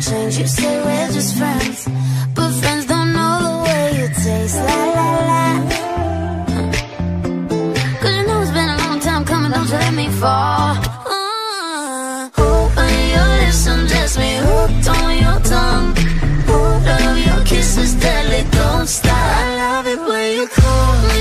change. You say we're just friends, but friends don't know the way you taste. La la la. Cause you know it's been a long time coming, don't you let me fall. Uh, open your lips and me hooked on your tongue. Love your kisses deadly, don't stop. I love it when you call me